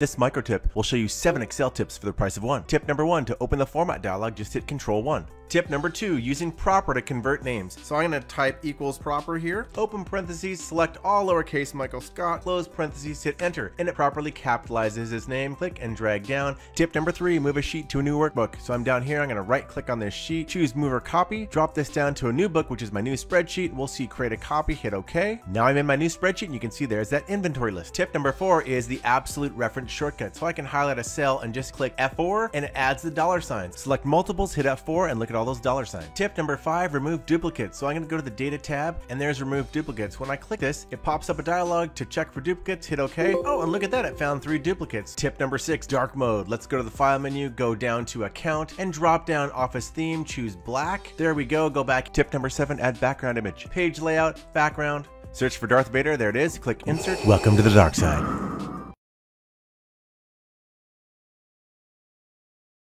This micro tip will show you 7 Excel tips for the price of one. Tip number 1, to open the format dialog, just hit Control 1. Tip number 2, using proper to convert names. So I'm to type equals proper here, open parentheses, select all lowercase Michael Scott, Close parentheses, hit enter, and it properly capitalizes his name. Click and drag down. Tip number 3, move a sheet to a new workbook. So I'm down here, I'm going to right click on this sheet, choose move or copy, drop this down to a new book, which is my new spreadsheet. We'll see create a copy, hit OK. Now I'm in my new spreadsheet and you can see there's that inventory list. Tip number 4 is the absolute reference shortcut. So I can highlight a cell and just click F4 and it adds the dollar signs. Select multiples, hit F4 and look at all those dollar signs. Tip number five, remove duplicates. So I'm gonna go to the data tab and there's remove duplicates. When I click this, it pops up a dialog to check for duplicates, hit OK. Oh, and look at that, it found three duplicates. Tip number six, dark mode. Let's go to the file menu, go down to account and drop down office theme, choose black. There we go, go back. Tip number seven, add background image. Page layout, background, Search for Darth Vader, there it is, click insert. Welcome to the dark side.